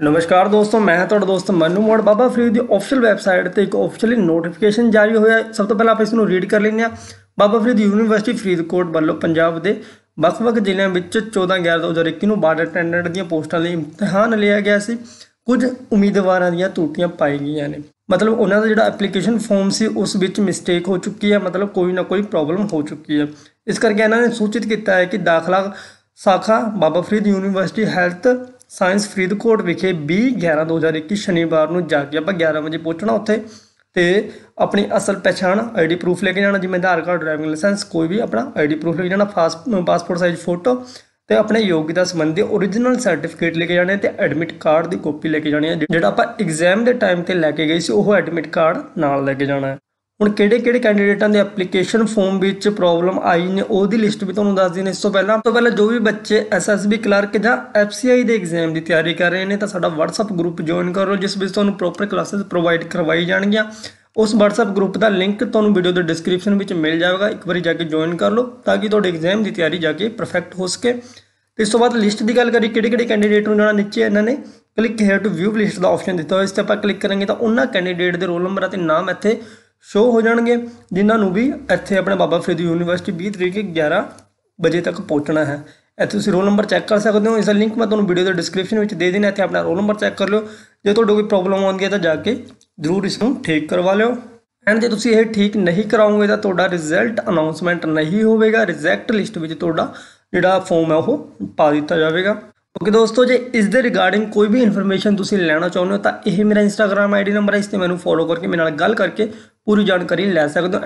ਨਮਸਕਾਰ ਦੋਸਤੋ, ਮੈਂ ਹਾਂ ਤੁਹਾਡਾ ਦੋਸਤ ਮਨੂ ਮੋੜ। ਬਾਬਾ ਫਰੀਦ ਦੀ ਅਫੀਸ਼ੀਅਲ ਵੈਬਸਾਈਟ ਤੇ ਇੱਕ ਅਫੀਸ਼ੀਅਲੀ ਨੋਟੀਫਿਕੇਸ਼ਨ ਜਾਰੀ ਹੋਇਆ ਸਭ ਤੋਂ ਪਹਿਲਾਂ ਆਪਾਂ ਇਸ ਨੂੰ ਰੀਡ ਕਰ ਲੈਂਦੇ ਹਾਂ। ਬਾਬਾ ਫਰੀਦ ਯੂਨੀਵਰਸਿਟੀ ਫਰੀਦਕੋਟ ਵੱਲੋਂ ਪੰਜਾਬ ਦੇ ਵੱਖ-ਵੱਖ ਜ਼ਿਲ੍ਹਿਆਂ ਵਿੱਚ 14 11 2021 ਨੂੰ ਬਾਰਡਰ ਅਟੈਂਡੈਂਟ ਦੀਆਂ ਪੋਸਟਾਂ ਲਈ ਇਮਤਿਹਾਨ ਲਿਆ ਗਿਆ ਸੀ। ਕੁਝ ਉਮੀਦਵਾਰਾਂ ਦੀਆਂ ਤਰੁੱਟੀਆਂ ਪਾਈ ਗਈਆਂ ਨੇ। ਮਤਲਬ ਉਹਨਾਂ ਦਾ ਜਿਹੜਾ ਐਪਲੀਕੇਸ਼ਨ ਫਾਰਮ ਸੀ, ਉਸ ਵਿੱਚ ਮਿਸਟੇਕ ਹੋ ਚੁੱਕੀ ਹੈ। ਮਤਲਬ ਕੋਈ ਨਾ ਕੋਈ ਪ੍ਰੋਬਲਮ ਹੋ ਚੁੱਕੀ ਹੈ। ਇਸ ਕਰਕੇ ਇਹਨਾਂ ਨੇ ਸੂਚਿਤ ਕੀਤਾ ਹੈ ਕਿ ਦਾਖਲਾ ਸਾਖਾ Baba Farid university health science Faridkot ਵਿਖੇ 20 11 2021 ਸ਼ਨੀਵਾਰ ਨੂੰ ਜਾ ਕੇ ਆਪਾਂ 11 ਵਜੇ ਪਹੁੰਚਣਾ ਉੱਥੇ ਤੇ ਆਪਣੀ ਅਸਲ ਪਛਾਣ ਆਈਡੀ ਪ੍ਰੂਫ ਲੈ ਕੇ ਜਾਣਾ, ਜਿਵੇਂ ਆਧਾਰ ਕਾਰਡ ਡਰਾਈਵਿੰਗ ਲਾਇਸੈਂਸ ਕੋਈ ਵੀ ਆਪਣਾ ਆਈਡੀ ਪ੍ਰੂਫ ਲੈ ਕੇ ਜਾਣਾ ਪਾਸਪੋਰਟ ਸਾਈਜ਼ ਫੋਟੋ ਤੇ ਆਪਣੇ ਯੋਗਤਾ ਸੰਬੰਧੀ ਓਰੀਜਨਲ ਸਰਟੀਫਿਕੇਟ ਲੈ ਕੇ ਜਾਣੇ ਤੇ ਐਡਮਿਟ ਕਾਰਡ ਦੀ ਕਾਪੀ ਲੈ ਕੇ ਜਾਣੀ ਹੈ, ਜਿਹੜਾ ਆਪਾਂ ਐਗਜ਼ਾਮ ਦੇ ਟਾਈਮ ਤੇ ਲੈ ਕੇ ਗਏ ਸੀ, ਉਹ ਐਡਮਿਟ ਕਾਰਡ ਨਾਲ ਲੈ ਕੇ ਜਾਣਾ ਹੈ। ਹੁਣ ਕਿਹੜੇ ਕਿਹੜੇ ਕੈਂਡੀਡੇਟਾਂ ਦੇ ਐਪਲੀਕੇਸ਼ਨ ਫਾਰਮ ਵਿੱਚ ਪ੍ਰੋਬਲਮ ਆਈ ਨੇ, ਉਹਦੀ ਲਿਸਟ ਵੀ ਤੁਹਾਨੂੰ ਦੱਸ ਦਿੰਦੇ ਇਸ ਤੋਂ ਪਹਿਲਾਂ ਤੋਂ ਪਹਿਲਾਂ ਜੋ ਵੀ ਬੱਚੇ ਐਸਐਸਬੀ ਕਲਰਕ ਜਾਂ ਐਫਸੀਆਈ ਦੇ ਐਗਜ਼ਾਮ ਦੀ ਤਿਆਰੀ ਕਰ ਰਹੇ ਨੇ, ਤਾਂ ਸਾਡਾ WhatsApp ਗਰੁੱਪ ਜੁਆਇਨ ਕਰੋ ਜਿਸ ਵਿੱਚ ਤੁਹਾਨੂੰ ਪ੍ਰੋਪਰ ਕਲਾਸਿਸ ਪ੍ਰੋਵਾਈਡ ਕਰਵਾਈ ਜਾਣਗੀਆਂ। ਉਸ WhatsApp ਗਰੁੱਪ ਦਾ ਲਿੰਕ ਤੁਹਾਨੂੰ ਵੀਡੀਓ ਦੇ ਡਿਸਕ੍ਰਿਪਸ਼ਨ ਵਿੱਚ ਮਿਲ ਜਾਵੇਗਾ। ਇੱਕ ਵਾਰੀ ਜਾ ਕੇ ਜੁਆਇਨ ਕਰ ਲਓ, ਤਾਂ ਕਿ ਤੁਹਾਡੇ ਐਗਜ਼ਾਮ ਦੀ ਤਿਆਰੀ ਜਾ ਕੇ ਪਰਫੈਕਟ ਹੋ ਸਕੇ। ਤੇ ਇਸ ਤੋਂ ਬਾਅਦ ਲਿਸਟ ਦੀ ਗੱਲ ਕਰੀ ਕਿਹੜੇ ਕਿਹੜੇ ਕੈਂਡੀਡੇਟ ਨੂੰ ਜਾਣਾ ਨੀਚੇ ਇਹਨਾਂ ਨੇ click here to view list the option ਦਿੱਤਾ ਹੋਇਆ। ਇਸ ਤੇ ਆਪਾਂ ਕਲਿੱਕ ਕਰਾਂਗੇ ਤਾਂ ਉਹਨਾਂ ਕੈਂਡੀਡੇਟ ਦੇ ਰੋਲ ਨੰਬਰ ਅਤੇ ਨਾਮ ਇੱਥੇ ਸ਼ੋਅ ਹੋ ਜਾਣਗੇ, ਜਿਨ੍ਹਾਂ ਨੂੰ ਵੀ ਇੱਥੇ ਆਪਣੇ ਬਾਬਾ ਫਰੀਦ ਯੂਨੀਵਰਸਿਟੀ 20 ਤਰੀਕ 11 ਵਜੇ ਤੱਕ ਪਹੁੰਚਣਾ ਹੈ। ਇੱਥੇ ਤੁਸੀਂ ਰੋਲ ਨੰਬਰ ਚੈੱਕ ਕਰ ਸਕਦੇ ਹੋ, ਇਸ ਦਾ ਲਿੰਕ ਮੈਂ ਤੁਹਾਨੂੰ ਵੀਡੀਓ ਦੇ ਡਿਸਕ੍ਰਿਪਸ਼ਨ ਵਿੱਚ ਦੇ ਦੇਣਾ ਇੱਥੇ ਆਪਣਾ ਰੋਲ ਨੰਬਰ ਚੈੱਕ ਕਰ ਲਿਓ। ਜੇ ਤੁਹਾਡੇ ਕੋਈ ਪ੍ਰੋਬਲਮ ਆਉਂਦੀ ਹੈ ਤਾਂ ਜਾ ਕੇ ਜ਼ਰੂਰ ਇਸ ਨੂੰ ਠੀਕ ਕਰਵਾ ਲਿਓ। ਐਂਡ ਜੇ ਤੁਸੀਂ ਇਹ ਠੀਕ ਨਹੀਂ ਕਰਾਉਂਗੇ ਤਾਂ ਤੁਹਾਡਾ ਰਿਜ਼ਲਟ ਅਨਾਉਂਸਮੈਂਟ ਨਹੀਂ ਹੋਵੇਗਾ। ਰਿਜੈਕਟ ਲਿਸਟ ਵਿੱਚ ਤੁਹਾਡਾ ਜਿਹੜਾ ਫਾਰਮ ਹੈ ਉਹ ਪਾ ਦਿੱਤਾ ਜਾਵੇਗਾ। ਓਕੇ ਦੋਸਤੋ, ਜੇ ਇਸ ਦੇ ਰਿਗਾਰਡਿੰਗ ਕੋਈ ਵੀ ਇਨਫੋਰਮੇਸ਼ਨ ਤੁਸੀਂ ਲੈਣਾ ਚਾਹੁੰਦੇ ਹੋ, ਤਾਂ ਇਹ ਮੇਰਾ ਇੰਸਟਾਗ੍ਰam ਆਈਡੀ ਨੰਬਰ ਹੈ, ਇਸ ਤੇ ਮੈਨੂੰ ਫੋਲੋ ਕਰਕੇ ਮੇਰੇ ਨਾਲ ਗੱਲ ਕਰਕੇ ਪੂਰੀ ਜਾਣਕਾਰੀ ਲੈ ਸਕਦੇ ਹੋ।